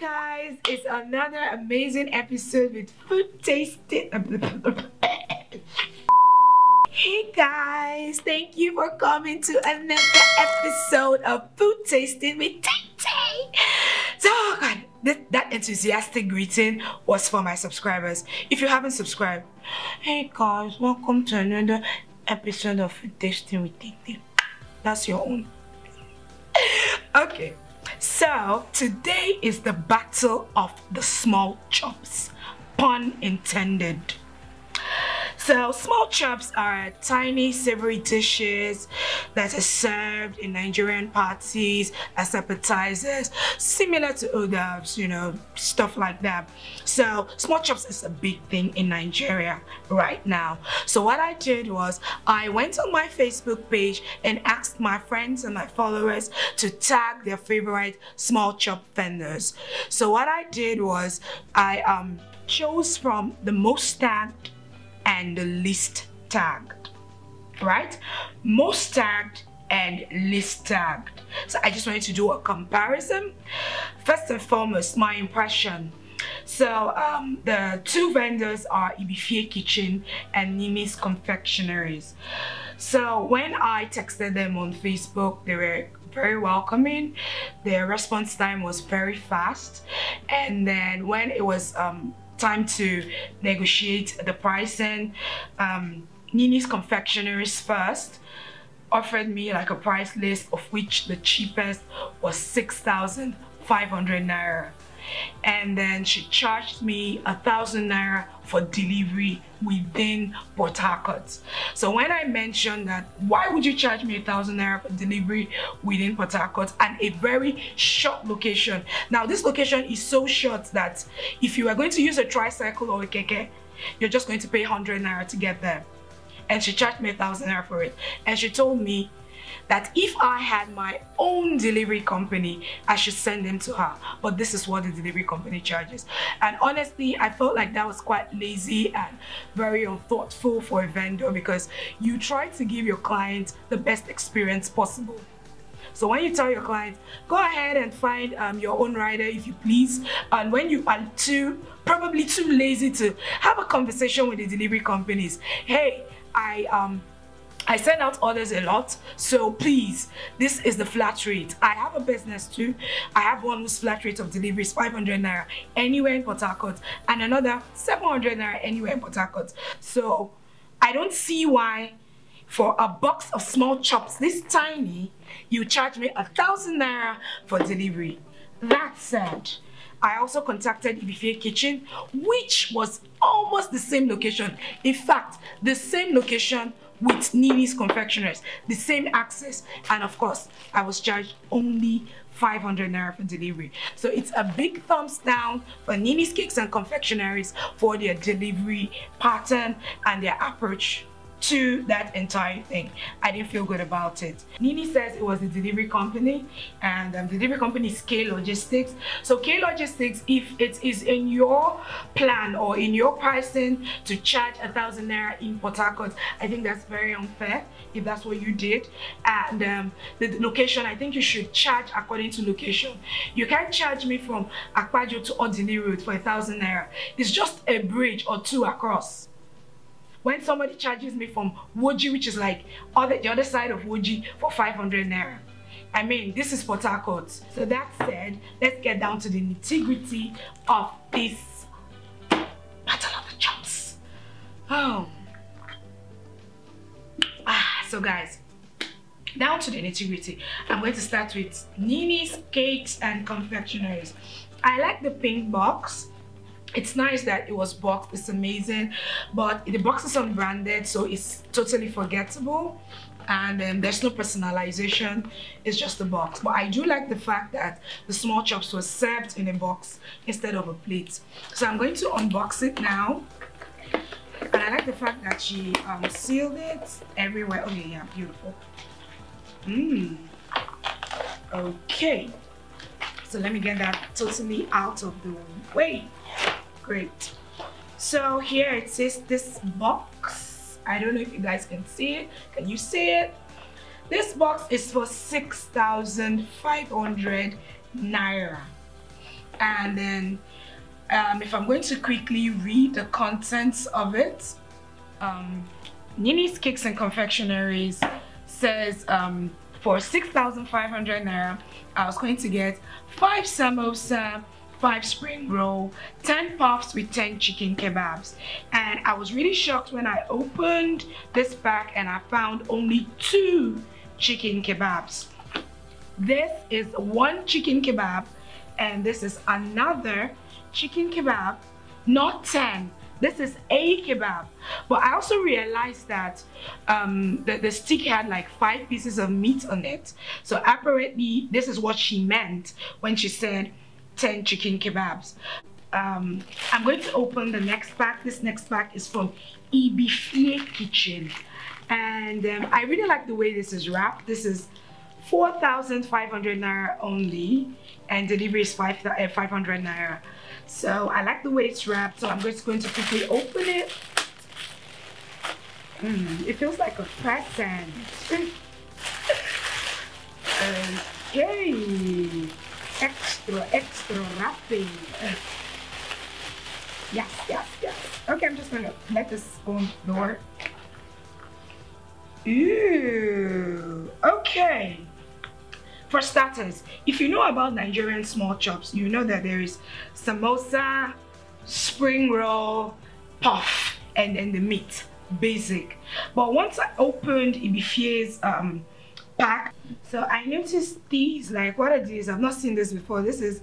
Guys, it's another amazing episode with food tasting. Hey guys, thank you for coming to another episode of Food Tasting with Tay So, oh God, that, that enthusiastic greeting was for my subscribers. If you haven't subscribed, hey guys, welcome to another episode of Food Tasting with Tay That's your own. okay, so today is the battle of the small chops, pun intended. So small chops are tiny savory dishes that are served in Nigerian parties as appetizers, similar to hors d'oeuvres, you know, stuff like that. So small chops is a big thing in Nigeria right now. So what I did was I went on my Facebook page and asked my friends and my followers to tag their favorite small chop vendors. So what I did was I um, chose from the most tagged and the tagged, right? Most tagged and least tagged. So I just wanted to do a comparison. First and foremost, my impression. So um, the two vendors are Ibifie Kitchen and Nini's Confectionaries. So when I texted them on Facebook, they were very welcoming. Their response time was very fast. And then when it was um, time to negotiate the pricing. Um, Nini's Confectionaries first offered me like a price list of which the cheapest was 6,500 naira and then she charged me a thousand naira for delivery within Port Harcourt. So when I mentioned that, why would you charge me a thousand naira for delivery within Port Harcourt and a very short location? Now this location is so short that if you are going to use a tricycle or a keke, you're just going to pay 100 naira to get there. And she charged me a thousand naira for it. And she told me that if I had my own delivery company, I should send them to her. But this is what the delivery company charges. And honestly, I felt like that was quite lazy and very unthoughtful for a vendor because you try to give your client the best experience possible. So when you tell your client, go ahead and find um, your own rider if you please. And when you are too, probably too lazy to have a conversation with the delivery companies, hey, I um I send out orders a lot, so please, this is the flat rate. I have a business too. I have one whose flat rate of delivery is 500 naira anywhere in Port Harcourt and another 700 naira anywhere in Port Harcourt. So I don't see why for a box of small chops this tiny, you charge me a thousand naira for delivery. That said, I also contacted Ibifie Kitchen, which was almost the same location. In fact, the same location with Nini's confectioners, the same access, and of course, I was charged only 500 naira for delivery. So it's a big thumbs down for Nini's Cakes and Confectionaries for their delivery pattern and their approach to that entire thing. I didn't feel good about it. Nini says it was the delivery company and um, the delivery company is K Logistics. So K Logistics, if it is in your plan or in your pricing to charge a thousand naira in Port Harcourt, I think that's very unfair if that's what you did. And um, the location, I think you should charge according to location. You can't charge me from Akpajo to Odili Road for a thousand naira. It's just a bridge or two across when somebody charges me from Woji, which is like other, the other side of Woji, for 500 naira. I mean, this is Port Harcourt. So that said, let's get down to the nitty-gritty of this Battle of the Chops. Oh. Ah, so guys, down to the nitty-gritty. I'm going to start with Nini's Cakes and Confectionaries. I like the pink box it's nice that it was boxed it's amazing but the box is unbranded so it's totally forgettable and um, there's no personalization it's just a box. But i do like the fact that the small chops were served in a box instead of a plate. So i'm going to unbox it now and i like the fact that she um, sealed it everywhere. Okay yeah beautiful. Mm. okay. So let me get that totally out of the way great. So here it is this box. I don't know if you guys can see it. Can you see it? This box is for 6,500 naira. And then um, if I'm going to quickly read the contents of it, um, Nini's Cakes and Confectionaries says um, for 6,500 naira, I was going to get 5 samosa, 5 spring roll, 10 puffs with 10 chicken kebabs. And I was really shocked when I opened this pack and I found only 2 chicken kebabs. This is one chicken kebab and this is another chicken kebab, not 10. This is a kebab. But I also realized that um, the, the stick had like five pieces of meat on it. So apparently this is what she meant when she said 10 chicken kebabs. Um, I'm going to open the next pack. This next pack is from Ibifie Kitchen. And um, I really like the way this is wrapped. This is 4,500 naira only and delivery is 5, uh, 500 naira. So I like the way it's wrapped, so I'm just going to quickly open it. Mm, it feels like a present. okay. Extra, extra wrapping. Yes, yes, yes. Okay, I'm just gonna let this spoon door. Ooh, okay. For starters, if you know about Nigerian small chops, you know that there is samosa, spring roll, puff, and then the meat, basic. But once I opened Ibifie's um, pack, so I noticed these, like what are these? I've not seen this before. This is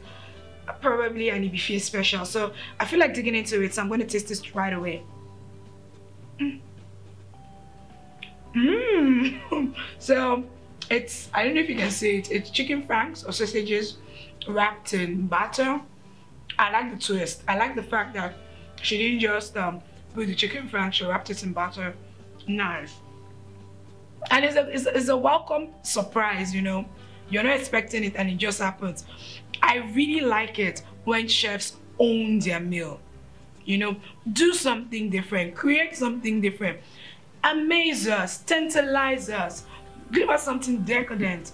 probably an Ibifie special. So I feel like digging into it, so I'm going to taste this right away. Mmm. Mm. so it's, I don't know if you can see it, it's chicken franks or sausages wrapped in batter. I like the twist. I like the fact that she didn't just um, put the chicken franks, she wrapped it in batter. Nice. And it's a, it's, it's a welcome surprise, you know. You're not expecting it and it just happens. I really like it when chefs own their meal. You know, do something different, create something different, amaze us, tantalize us, give us something decadent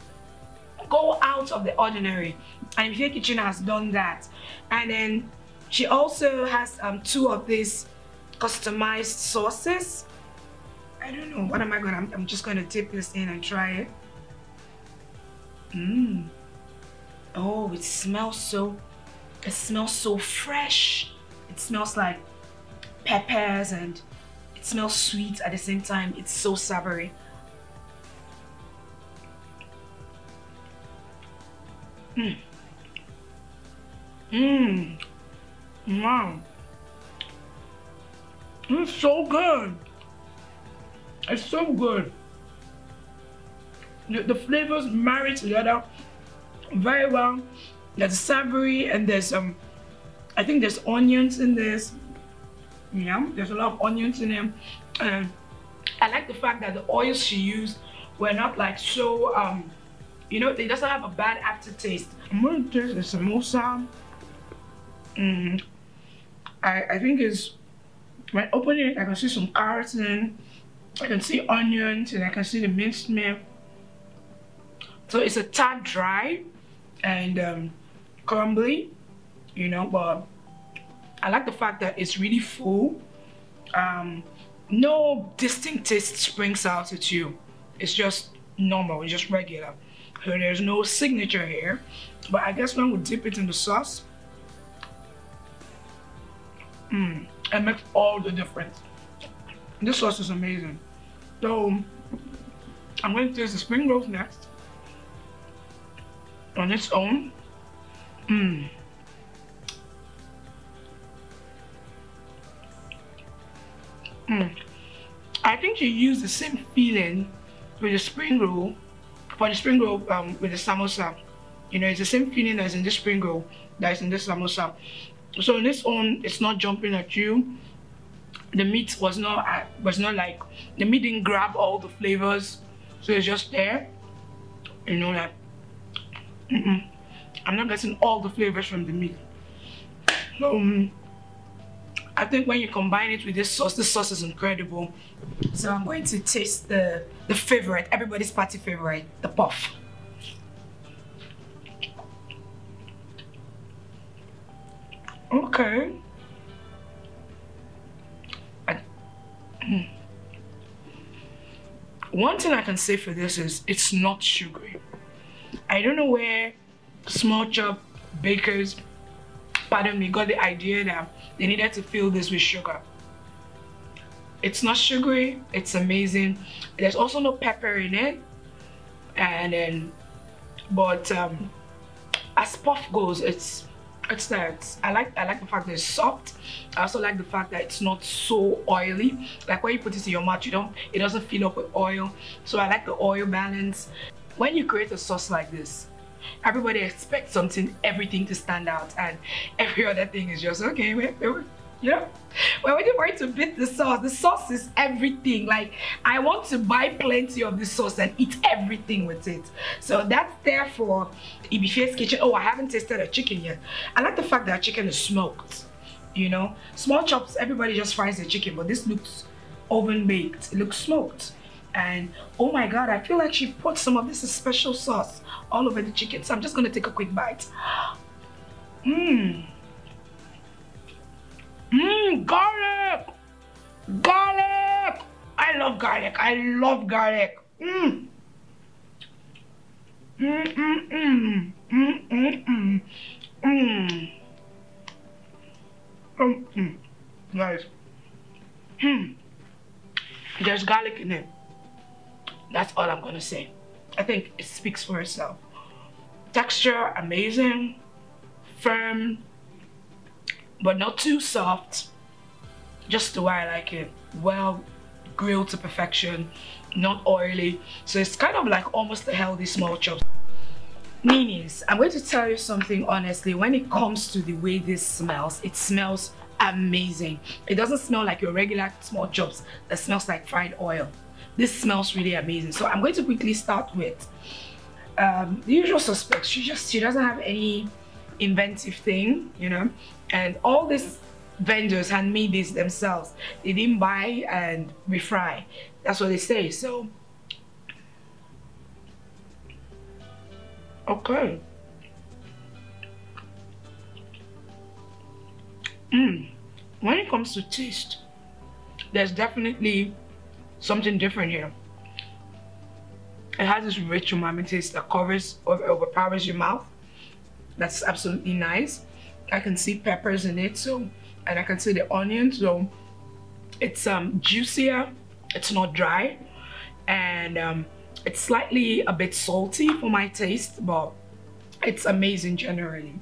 go out of the ordinary and Ibifie Kitchen has done that and then she also has um, two of these customized sauces I don't know what am I gonna I'm, I'm just gonna dip this in and try it Mmm. Oh, it smells so, it smells so fresh. It smells like peppers and it smells sweet at the same time. It's so savory. Mmm. Mmm. Wow. It's so good. It's so good. The, the flavors marry together very well. There's savory and there's um I think there's onions in this. Yeah, there's a lot of onions in them. And I like the fact that the oils she used were not like so um you know, it doesn't have a bad aftertaste. I'm gonna taste the samosa. Mm. I, I think it's, when opening it, I can see some carrots in I can see onions and I can see the minced meat. So it's a tad dry and um, crumbly, you know, but I like the fact that it's really full. Um, no distinct taste springs out at you. It's just normal, it's just regular. So there's no signature here. But I guess when we dip it in the sauce, mm, it makes all the difference. This sauce is amazing. So I'm going to taste the spring rolls next. On its own. Mmm. Mm. I think you use the same feeling with the spring roll for the spring roll um, with the samosa, you know, it's the same feeling as in the spring roll that is in this samosa. So in this one, it's not jumping at you. The meat was not was not like the meat didn't grab all the flavors, so it's just there. You know, like mm -mm. I'm not getting all the flavors from the meat. So um, I think when you combine it with this sauce, this sauce is incredible. So I'm going to taste the, the favorite, everybody's party favorite, the puff. Okay. One thing I can say for this is it's not sugary. I don't know where small chop bakers, pardon me, got the idea that they needed to fill this with sugar. It's not sugary, it's amazing. There's also no pepper in it. And then, but um, as puff goes, it's it's that I like I like the fact that it's soft. I also like the fact that it's not so oily. Like when you put this in your mouth, you don't it doesn't fill up with oil. So I like the oil balance. When you create a sauce like this, everybody expects something, everything to stand out, and every other thing is just okay. You know we're waiting for it to beat the sauce the sauce is everything. Like i want to buy plenty of the sauce and eat everything with it. So that's there for Ibifie's kitchen. Oh i haven't tasted a chicken yet. I like the fact that chicken is smoked you know? Small chops everybody just fries the chicken but this looks oven baked. It looks smoked. And oh my god i feel like she put some of this special sauce all over the chicken. So i'm just gonna take a quick bite. Mmm Mmm, garlic! Garlic! I love garlic. I love garlic. Mmm. Mmm, mmm, mmm. Mmm, mmm, mmm. Mmm. Um, mm. Nice. Hmm. There's garlic in it. That's all I'm gonna say. I think it speaks for itself. Texture, amazing. Firm, but not too soft. Just the way I like it. Well grilled to perfection not oily. So it's kind of like almost a healthy small chops Ninis, I'm going to tell you something honestly. When it comes to the way this smells it smells amazing. It doesn't smell like your regular small chops that smells like fried oil. This smells really amazing. So I'm going to quickly start with um, the usual suspects. She just she doesn't have any inventive thing you know and all these vendors had made this themselves. They didn't buy and refry. That's what they say. So okay. Mm. when it comes to taste there's definitely something different here. It has this rich umami taste that covers or overpowers your mouth. That's absolutely nice I can see peppers in it so and I can see the onions so it's um juicier. It's not dry and um, it's slightly a bit salty for my taste but it's amazing generally.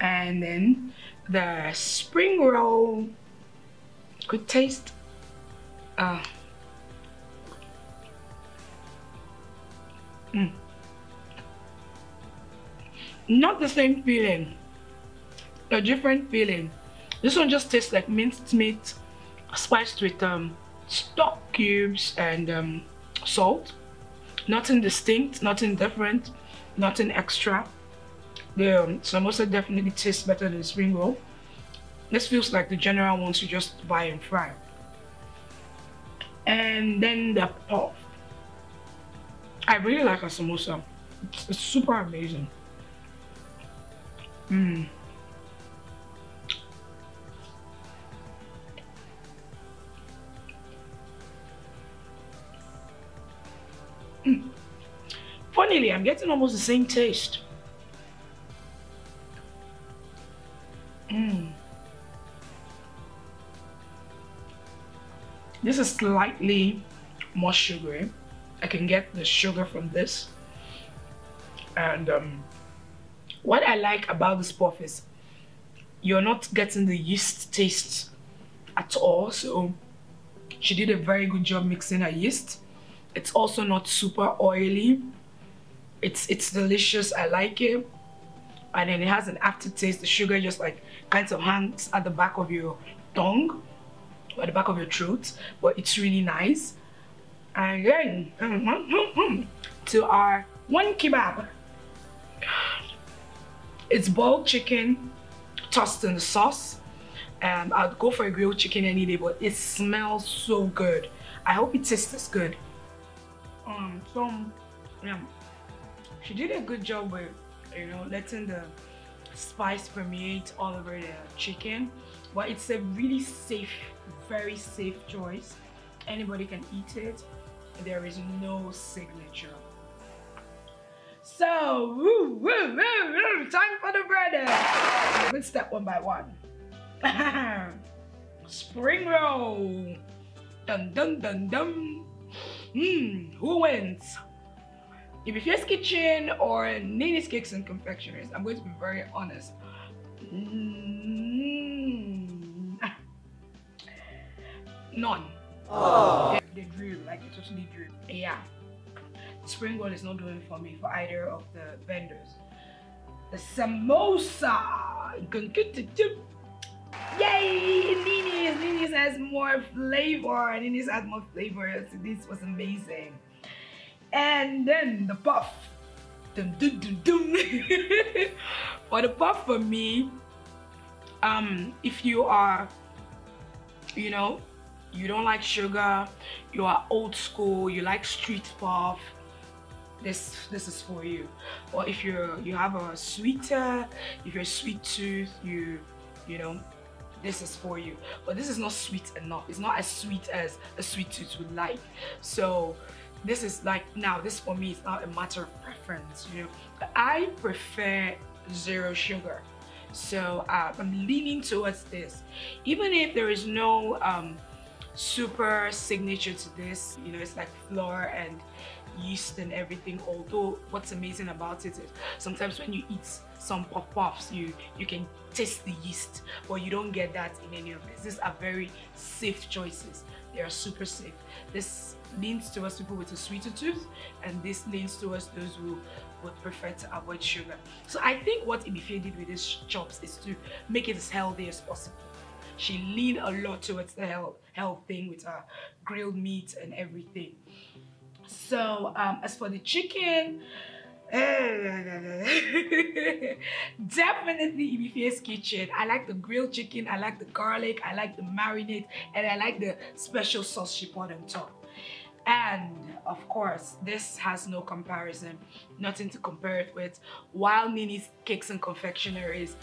And then the spring roll good taste. Uh, mm. not the same feeling a different feeling. This one just tastes like minced meat spiced with um, stock cubes and um, salt. Nothing distinct, nothing different, nothing extra. The um, samosa definitely tastes better than spring roll. This feels like the general ones you just buy and fry. And then the puff. I really like a samosa. It's, it's super amazing. Mmm. Funnily, I'm getting almost the same taste. Mm. This is slightly more sugary. I can get the sugar from this. And um, what I like about this puff is you're not getting the yeast taste at all. So she did a very good job mixing her yeast it's also not super oily it's it's delicious. I like it. And then it has an aftertaste. The sugar just like kind of hangs at the back of your tongue or the back of your throat but it's really nice. And then mm, mm, mm, to our one kebab. It's boiled chicken tossed in the sauce. Um, I'd go for a grilled chicken any day but it smells so good. I hope it tastes as good. Um so yeah she did a good job with you know letting the spice permeate all over the chicken. But it's a really safe very safe choice. Anybody can eat it. There is no signature. So woo, woo, woo, time for the bread. Let's step one by one. Spring roll. Dun dun dun dun. Hmm who wins Ibifie's kitchen or Nini's Cakes and Confectionaries, I'm going to be very honest. Mm. None. They, they drew, like they totally drew. Yeah. Spring roll is not doing for me for either of the vendors. The samosa. Yay! Nini's. Nini's has more flavor. Nini's has more flavor. This was amazing. And then the puff. Dum, for the puff for me, um, if you are, you know, you don't like sugar, you are old school, you like street puff, this this is for you. Or if you're you have a sweeter, if you're sweet tooth, you you know, this is for you. But this is not sweet enough. It's not as sweet as a sweet tooth would like. So this is like now this for me is not a matter of preference you know. I prefer zero sugar. So uh, i'm leaning towards this. Even if there is no um, super signature to this you know it's like flour and yeast and everything although what's amazing about it is sometimes when you eat some puff-puffs you you can taste the yeast but you don't get that in any of this. These are very safe choices. They are super safe. This leans towards people with a sweeter tooth and this leans towards those who would prefer to avoid sugar. So i think what Ibifie did with these chops is to make it as healthy as possible. She leaned a lot towards the health health thing with her grilled meat and everything. So um, as for the chicken definitely Ibifie's kitchen. I like the grilled chicken, I like the garlic, I like the marinade, and I like the special sauce she put on top. And of course, this has no comparison, nothing to compare it with. While Nini's Cakes and Confectionaries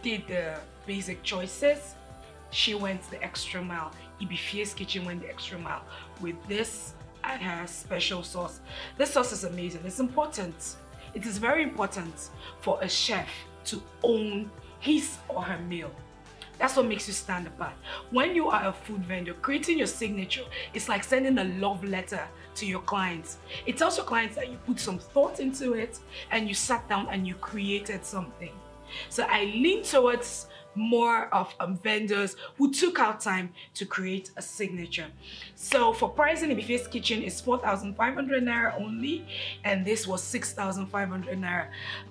did the basic choices, she went the extra mile. Ibifie's kitchen went the extra mile with this and her special sauce. This sauce is amazing. It's important it is very important for a chef to own his or her meal. That's what makes you stand apart. When you are a food vendor, creating your signature is like sending a love letter to your clients. It tells your clients that you put some thought into it and you sat down and you created something. So I lean towards more of um, vendors who took out time to create a signature. So for pricing, Ibifie's Kitchen is 4,500 Naira only and this was 6,500 Naira.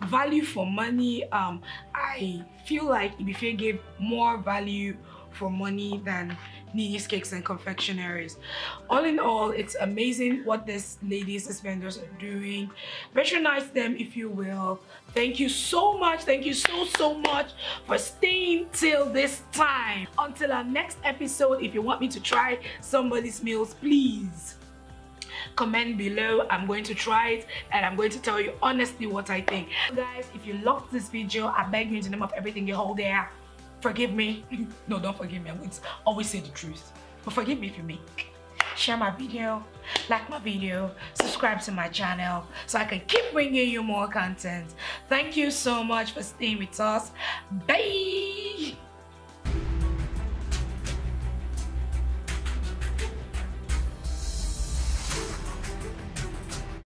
Value for money, um, I feel like Ibifie gave more value for money than Nini's Cakes and Confectionaries. All in all, it's amazing what these ladies, these vendors are doing. Patronize them if you will. Thank you so much. Thank you so, so much for staying till this time. Until our next episode, if you want me to try somebody's meals, please comment below i'm going to try it and i'm going to tell you honestly what i think guys if you loved this video i beg you in the name of everything you hold there forgive me. No don't forgive me. I'm going to always say the truth. But forgive me if you make. Share my video. Like my video. Subscribe to my channel so i can keep bringing you more content. Thank you so much for staying with us. Bye